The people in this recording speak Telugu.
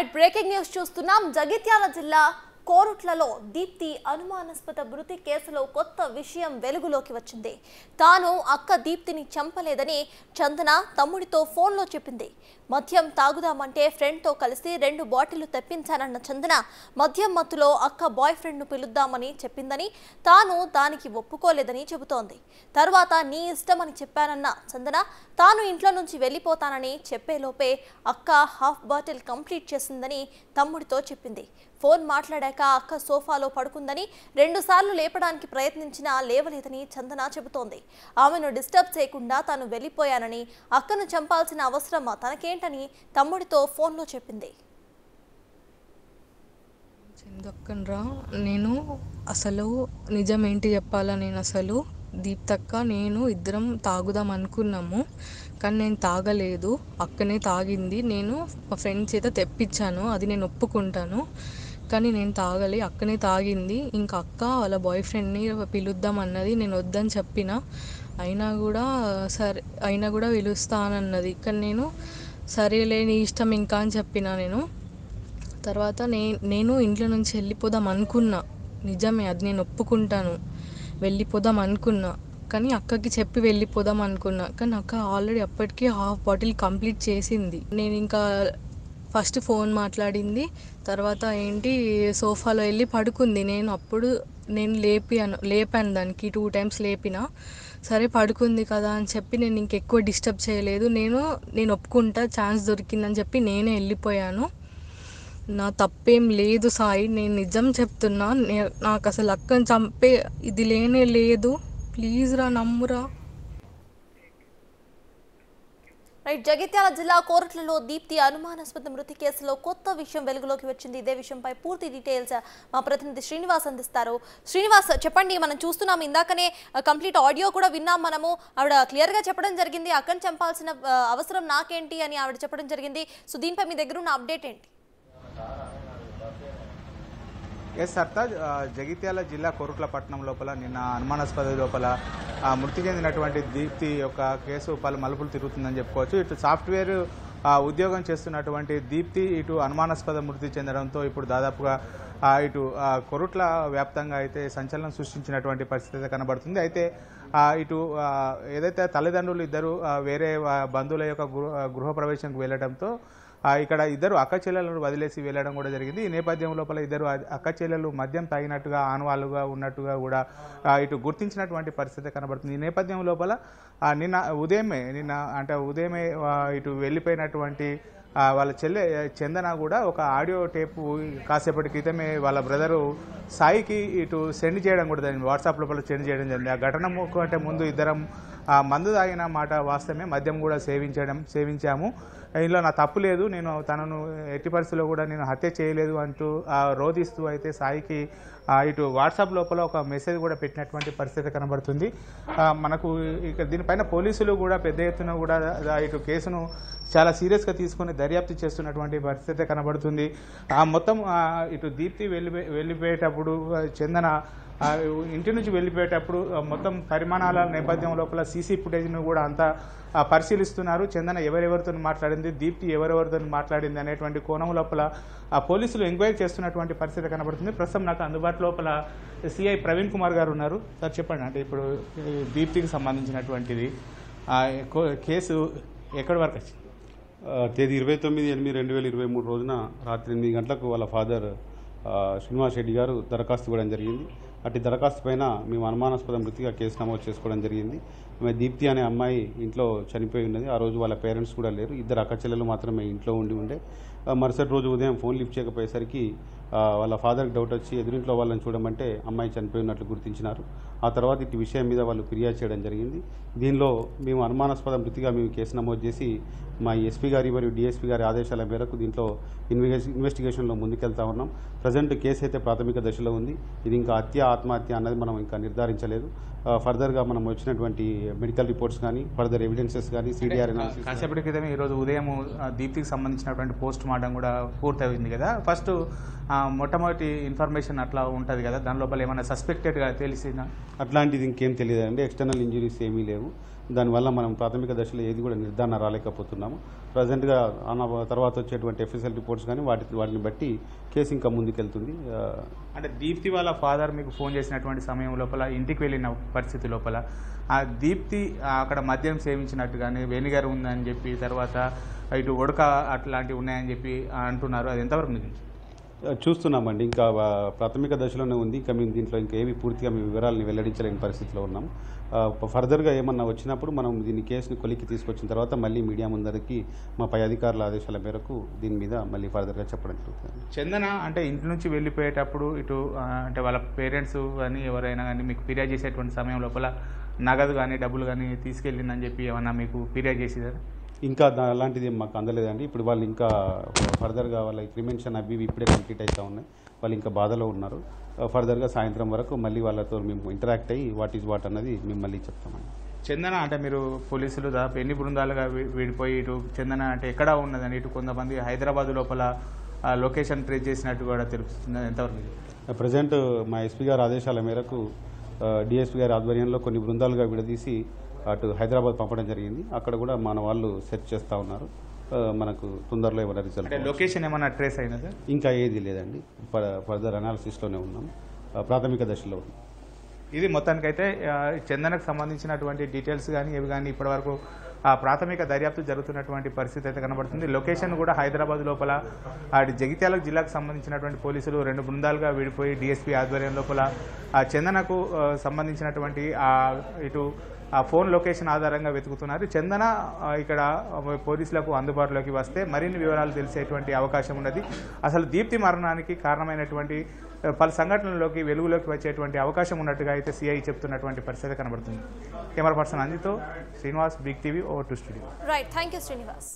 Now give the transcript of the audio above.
రైట్ బ్రేకింగ్ న్యూస్ చూస్తున్నాం. జగిత్యాల జిల్లా కోరుట్లలో దీప్తి అనుమానాస్పద మృతి కేసులో కొత్త విషయం వెలుగులోకి వచ్చింది. తాను అక్క దీప్తిని చంపలేదని చందన తమ్ముడితో ఫోన్లో చెప్పింది. మద్యం తాగుదామంటే ఫ్రెండ్తో కలిసి రెండు బాటిళ్ళు తెప్పించానన్న చందన మద్యం మత్తులో అక్క బాయ్ ఫ్రెండ్ను పిలుద్దామని చెప్పిందని తాను దానికి ఒప్పుకోలేదని చెబుతోంది. తర్వాత నీ ఇష్టమని చెప్పానన్న చందన తాను ఇంట్లో నుంచి వెళ్ళిపోతానని చెప్పేలోపే అక్క హాఫ్ బాటిల్ కంప్లీట్ చేసిందని తమ్ముడితో చెప్పింది. ఫోన్ మాట్లాడాక అక్క సోఫాలో పడుకుందని రెండుసార్లు లేపడానికి ప్రయత్నించినా లేవలేదని చందన చెబుతోంది. ఆమెను డిస్టర్బ్ చేయకుండా తాను వెళ్ళిపోయానని అక్కను చంపాల్సిన అవసరం తనకేంటని తమ్ముడితో ఫోన్లో చెప్పింది. చందక్కనరా నేను అసలు నిజం ఏంటి చెప్పాలా నేను అసలు దీప్తక్క నేను ఇద్దరం తాగుదాం అనుకున్నాము కానీ నేను తాగలేదు. అక్కనే తాగింది. నేను మా ఫ్రెండ్ చేత తెప్పించాను. అది నేను ఒప్పుకుంటాను. కానీ నేను తాగలే అక్కనే తాగింది. ఇంకా అక్క వాళ్ళ బాయ్ ఫ్రెండ్ని పిలుద్దాం అన్నది నేను వద్దని చెప్పిన. అయినా కూడా సరే అయినా కూడా పిలుస్తానన్నది. కానీ నేను సరేలే నీ ఇష్టం ఇంకా అని చెప్పిన నేను. తర్వాత నే నేను ఇంట్లో నుంచి వెళ్ళిపోదాం అనుకున్నా. నిజమే అది నేను ఒప్పుకుంటాను. వెళ్ళిపోదాం అనుకున్నా. కానీ అక్కకి చెప్పి వెళ్ళిపోదాం అనుకున్నా. కానీ అక్క ఆల్రెడీ అప్పటికి హాఫ్ బాటిల్ కంప్లీట్ చేసింది. నేను ఇంకా ఫస్ట్ ఫోన్ మాట్లాడింది. తర్వాత ఏంటి సోఫాలో వెళ్ళి పడుకుంది. నేను అప్పుడు నేను లేపాను లేపాను దానికి టూ టైమ్స్ లేపిన. సరే పడుకుంది కదా అని చెప్పి నేను ఇంకెక్కువ డిస్టర్బ్ చేయలేదు. నేను నేను ఒప్పుకుంటా ఛాన్స్ దొరికిందని చెప్పి నేనే వెళ్ళిపోయాను. నా తప్పేం లేదు సాయి నేను నిజం చెప్తున్నా. నాకు అసలు అక్కని చంపే ఇది లేనే లేదు. ప్లీజ్ రా నమ్మురా. రైట్ జగిత్యాల జిల్లా కోరట్లలో దీప్తి అనుమానాస్పద మృతి కేసులో కొత్త విషయం వెలుగులోకి వచ్చింది. ఇదే విషయంపై పూర్తి డీటెయిల్స్ మా ప్రతినిధి శ్రీనివాస్ అందిస్తారు. శ్రీనివాస్ చెప్పండి మనం చూస్తున్నాం ఇందాకనే కంప్లీట్ ఆడియో కూడా విన్నాం మనము. ఆవిడ క్లియర్గా చెప్పడం జరిగింది. అక్కడ చంపాల్సిన అవసరం నాకేంటి అని ఆవిడ చెప్పడం జరిగింది. సో దీనిపై మీ దగ్గర ఉన్న అప్డేట్ ఏంటి? ఎస్ సర్తాజ్ జగిత్యాల జిల్లా కోరుట్ల పట్టణం లోపల నిన్న అనుమానాస్పద లోపల మృతి చెందినటువంటి దీప్తి యొక్క కేసు పలు మలుపులు తిరుగుతుందని చెప్పుకోవచ్చు. ఇటు సాఫ్ట్వేర్ ఉద్యోగం చేస్తున్నటువంటి దీప్తి ఇటు అనుమానాస్పద మృతి చెందడంతో ఇప్పుడు దాదాపుగా ఇటు కొరుట్ల వ్యాప్తంగా అయితే సంచలనం సృష్టించినటువంటి పరిస్థితి అయితే కనబడుతుంది. అయితే ఇటు ఏదైతే తల్లిదండ్రులు ఇద్దరు వేరే బంధువుల యొక్క గృహ గృహప్రవేశంకు వెళ్ళడంతో ఇక్కడ ఇద్దరు అక్క చెల్లెలను వదిలేసి వెళ్ళడం కూడా జరిగింది. ఈ నేపథ్యం లోపల ఇద్దరు అక్క చెల్లెలు మద్యం తాగినట్టుగా ఆనవాళ్ళుగా ఉన్నట్టుగా కూడా ఇటు గుర్తించినటువంటి పరిస్థితి కనబడుతుంది. ఈ నేపథ్యం లోపల నిన్న ఉదయమే నిన్న అంటే ఉదయమే ఇటు వెళ్ళిపోయినటువంటి వాళ్ళ చెల్లె చందన కూడా ఒక ఆడియో టేపు కాసేపటి క్రితమే వాళ్ళ బ్రదరు సాయికి ఇటు సెండ్ చేయడం కూడా జరిగింది. వాట్సాప్ లోపల సెండ్ చేయడం జరిగింది. ఆ ఘటన ము- కంటే ముందు ఇద్దరం ఆ, మందు తాగిన మాట వాస్తవమే. మద్యం కూడా సేవించడం సేవించాము. ఇందులో నా తప్పు లేదు. నేను తనను ఎట్టి పరిస్థితుల్లో కూడా నేను హత్య చేయలేదు అంటూ ఆ, రోధిస్తూ అయితే సాయికి ఇటు వాట్సాప్ లోపల ఒక మెసేజ్ కూడా పెట్టినటువంటి పరిస్థితి కనబడుతుంది. మనకు ఇక దీనిపైన పోలీసులు కూడా పెద్ద ఎత్తున కూడా ఇటు కేసును చాలా సీరియస్గా తీసుకుని దర్యాప్తు చేస్తున్నటువంటి పరిస్థితి కనబడుతుంది. ఆ మొత్తం ఇటు దీప్తి వెళ్ళి వెళ్ళిపోయేటప్పుడు చెందన చందన ఇంటి నుంచి వెళ్ళిపోయేటప్పుడు మొత్తం పరిమాణాల నేపథ్యం లోపల సీసీ ఫుటేజ్ను కూడా అంతా ఆ, పరిశీలిస్తున్నారు. చందన ఎవరెవరితో మాట్లాడింది? దీప్తి ఎవరెవరితో మాట్లాడింది అనేటువంటి కోణం లోపల ఆ పోలీసులు ఎంక్వైరీ చేస్తున్నటువంటి పరిస్థితి కనబడుతుంది. ప్రస్తుతం నాకు అందుబాటు లోపల సిఐ ప్రవీణ్ కుమార్ గారు ఉన్నారు. సార్ చెప్పండి. అంటే ఇప్పుడు దీప్తికి సంబంధించినటువంటిది. ఆ, కో- కేసు ఎక్కడి వరకు వచ్చింది? తేదీ ఇరవై తొమ్మిది ఎనిమిది రెండు వేల ఇరవై మూడు రోజున రాత్రి ఎనిమిది గంటలకు వాళ్ళ ఫాదర్ శ్రీనివాస్ రెడ్డి గారు దరఖాస్తు ఇవ్వడం జరిగింది. అటు దరఖాస్తు పైన మేము అనుమానాస్పద మృతిగా కేసు నమోదు చేసుకోవడం జరిగింది. ఆమె దీప్తి అనే అమ్మాయి ఇంట్లో చనిపోయి ఉన్నది. ఆ రోజు వాళ్ళ పేరెంట్స్ కూడా లేరు. ఇద్దరు అక్కచెల్లెలు మాత్రమే ఇంట్లో ఉండి ఉండే. మరుసటి రోజు ఉదయం ఫోన్ లిఫ్ట్ చేయకపోయేసరికి వాళ్ళ ఫాదర్కి డౌట్ వచ్చి ఎదురింట్లో వాళ్ళని చూడమంటే అమ్మాయి చనిపోయి ఉన్నట్లు గుర్తించినారు. ఆ తర్వాత ఇటు విషయం మీద వాళ్ళు ఫిర్యాదు చేయడం జరిగింది. దీనిలో మేము అనుమానాస్పద మృతిగా మేము కేసు నమోదు చేసి మా ఎస్పీ గారి మరియు డిఎస్పీ గారి ఆదేశాల మేరకు దీంట్లో ఇన్వెస్- ఇన్వెస్టిగేషన్లో ముందుకెళ్తా ఉన్నాం. ప్రజెంట్ కేసు అయితే ప్రాథమిక దశలో ఉంది. ఇది ఇంకా హత్య ఆత్మహత్య అన్నది మనం ఇంకా నిర్ధారించలేదు. ఫర్దర్గా మనం వచ్చినటువంటి మెడికల్ రిపోర్ట్స్ కానీ ఫర్దర్ ఎవిడెన్సెస్ కానీ సిడిఆర్ కాసేపటి క్రితమే ఈరోజు ఉదయం దీప్తికి సంబంధించినటువంటి పోస్ట్ మార్టం కూడా పూర్తయింది కదా. ఫస్ట్ మొట్టమొదటి ఇన్ఫర్మేషన్ అట్లా ఉంటుంది కదా దాని లోపల ఏమైనా సస్పెక్టెడ్గా తెలిసిందా? అట్లాంటిది ఇంకేం తెలియదండి ఎక్స్టర్నల్ ఇంజరీస్ ఏమీ లేవు. దానివల్ల మనం ప్రాథమిక దశలో ఏది కూడా నిర్ధారణ రాలేకపోతున్నాము. ప్రజెంట్గా తర్వాత వచ్చేటువంటి ఎఫ్ఎస్ఎల్ రిపోర్ట్స్ కానీ వాటి వాటిని బట్టి కేసు ఇంకా ముందుకెళ్తుంది. అంటే దీప్తి వాళ్ళ ఫాదర్ మీకు ఫోన్ చేసినటువంటి సమయం లోపల ఇంటికి వెళ్ళిన పరిస్థితి లోపల ఆ దీప్తి అక్కడ మద్యం సేవించినట్టు కానీ వెనిగర్ ఉందని చెప్పి తర్వాత ఇటు ఉడక అట్లాంటివి ఉన్నాయని చెప్పి అంటున్నారు. అది ఎంతవరకు నిజం? చూస్తున్నామండి. ఇంకా ప్రాథమిక దశలోనే ఉంది. ఇంకా మేము దీంట్లో ఇంకా ఏవి పూర్తిగా మీ వివరాలను వెల్లడించలేని పరిస్థితిలో ఉన్నాం. ఫర్దర్గా ఏమన్నా వచ్చినప్పుడు మనం దీని కేసుని కొలికి తీసుకొచ్చిన తర్వాత మళ్ళీ మీడియా ముందరికి మా పై అధికారుల ఆదేశాల మేరకు దీని మీద మళ్ళీ ఫర్దర్గా చెప్పడం జరుగుతుంది. చందన అంటే ఇంటి నుంచి వెళ్ళిపోయేటప్పుడు ఇటు అంటే వాళ్ళ పేరెంట్స్ కానీ ఎవరైనా కానీ మీకు ఫిర్యాదు చేసేటువంటి సమయం లోపల నగదు కానీ డబ్బులు కానీ తీసుకెళ్ళిందని చెప్పి ఏమన్నా మీకు ఫిర్యాదు చేసేదా ఇంకా అలాంటిది మాకు అందలేదండి. ఇప్పుడు వాళ్ళు ఇంకా ఫర్దర్గా వాళ్ళ క్రిమెన్షన్ అవి ఇప్పుడే కంప్లీట్ అవుతా ఉన్నాయి. వాళ్ళు ఇంకా బాధలో ఉన్నారు. ఫర్దర్గా సాయంత్రం వరకు మళ్ళీ వాళ్ళతో మేము ఇంటరాక్ట్ అయ్యి వాట్ ఈజ్ వాట్ అన్నది మేము మళ్ళీ చెప్తామండి. చందన అంటే మీరు పోలీసులు దాదాపు ఎన్ని బృందాలుగా విడిపోయి ఇటు చందన అంటే ఎక్కడ ఉన్నదని ఇటు కొంతమంది హైదరాబాద్ లోపల లొకేషన్ ట్రేస్ చేసినట్టు కూడా తెలుస్తుంది. ఎంతవరకు? ప్రజెంట్ మా ఎస్పీ గారి ఆదేశాల మేరకు డిఎస్పీ గారి ఆధ్వర్యంలో కొన్ని బృందాలుగా విడదీసి అటు హైదరాబాద్ పంపడం జరిగింది. అక్కడ కూడా మన వాళ్ళు సెర్చ్ చేస్తూ ఉన్నారు. మనకు తొందరలో ఏమైనా రిజల్ట్ లొకేషన్ ఏమన్నా ట్రేస్ అయినా సార్? ఇంకా ఏది లేదండి. ఫర్దర్ అనాలిసిస్లోనే ఉన్నాం. ప్రాథమిక దశలో ఉన్నాం. ఇది మొత్తానికైతే చందనకు సంబంధించినటువంటి డీటెయిల్స్ కానీ ఇవి కానీ ఇప్పటివరకు ఆ ప్రాథమిక దర్యాప్తు జరుగుతున్నటువంటి పరిస్థితి అయితే కనబడుతుంది. లొకేషన్ కూడా హైదరాబాద్ లోపల అటు జగిత్యాల జిల్లాకు సంబంధించినటువంటి పోలీసులు రెండు బృందాలుగా విడిపోయి డిఎస్పీ ఆధ్వర్యం లోపల ఆ చందనకు సంబంధించినటువంటి ఇటు ఆ ఫోన్ లొకేషన్ ఆధారంగా వెతుకుతున్నారు. చందన ఇక్కడ పోలీసులకు అందుబాటులోకి వస్తే మరిన్ని వివరాలు తెలిసేటువంటి అవకాశం ఉన్నది. అసలు దీప్తి మరణానికి కారణమైనటువంటి పలు సంఘటనల్లోకి వెలుగులోకి వచ్చేటువంటి అవకాశం ఉన్నట్టుగా అయితే సిఐ చెప్తున్నటువంటి పరిస్థితి కనబడుతుంది. Camera person అంజితో Srinivas Big TV over to studio right thank you Srinivas